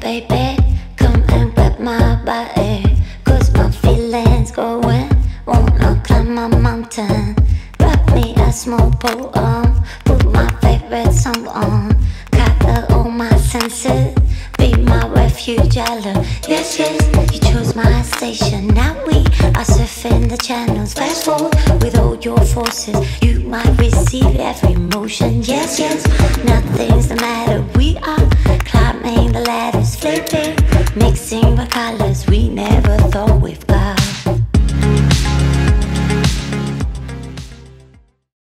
baby. Come and grab my body. Cause my feelings going. Wanna climb my mountain. Grab me a small poem. Put my favorite song on. Gather all my senses. Be my refuge. Yes, yes, you chose my station. Now we are surfing the channels. Fast forward with all your forces. You might receive every motion. Yes, yes, nothing's mixing with color.